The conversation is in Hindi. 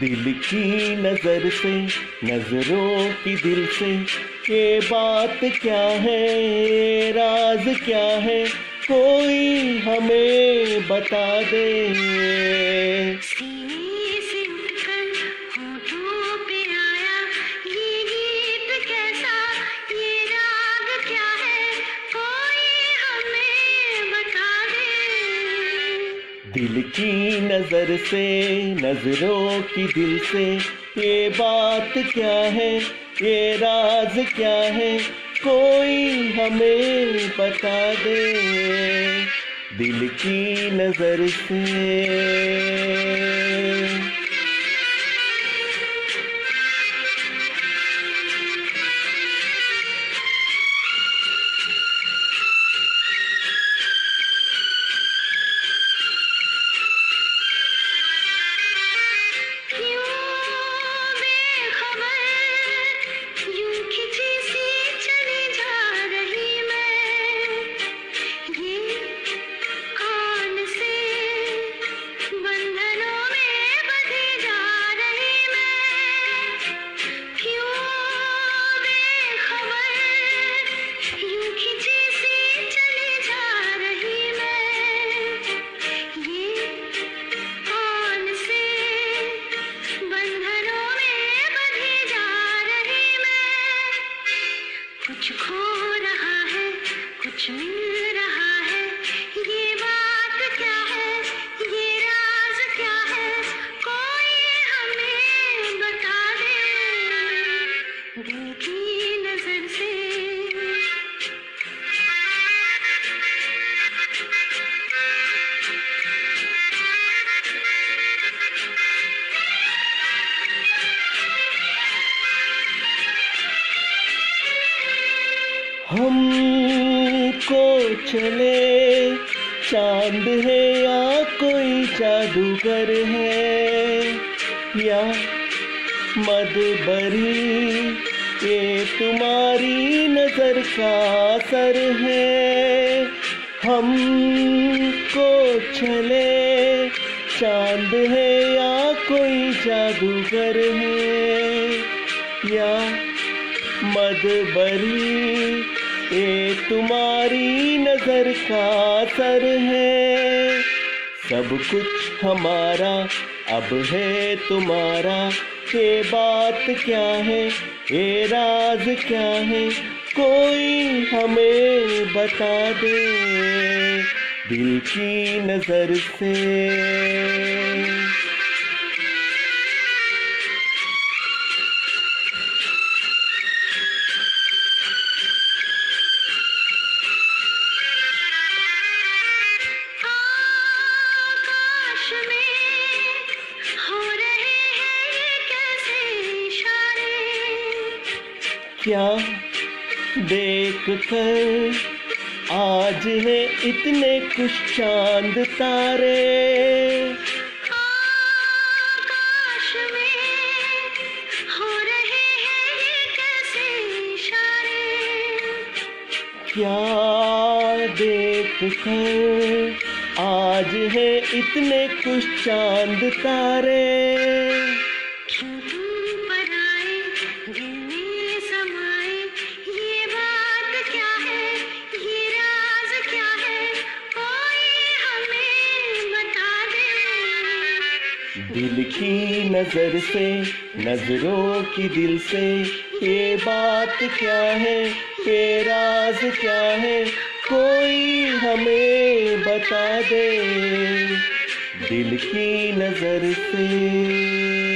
दिल की नज़र से, नज़रों की दिल से, ये बात क्या है राज क्या है, कोई हमें बता दे। दिल की नज़र से, नज़रों की दिल से, ये बात क्या है, ये राज क्या है, कोई हमें बता दे। दिल की नज़र से। कुछ खो रहा है कुछ मिल रहा है ये हमको चले, चाँद है या कोई जादूगर है? या मधुबरी ये तुम्हारी नज़र का असर है? हमको चले, चाँद है या कोई जादूगर है? या मदबरी ये तुम्हारी नज़र का असर है। सब कुछ हमारा अब है तुम्हारा। ये बात क्या है? ये राज क्या है? कोई हमें बता दे दिल की नज़र से। क्या देख कर आज है इतने कुछ चाँद तारे? आकाश में हो रहे हैं कैसे इशारे? क्या देख कर आज है इतने कुछ चाँद तारे। दिल की नज़र से, नज़रों की दिल से, ये बात क्या है, ये राज क्या है, कोई हमें बता दे दिल की नज़र से।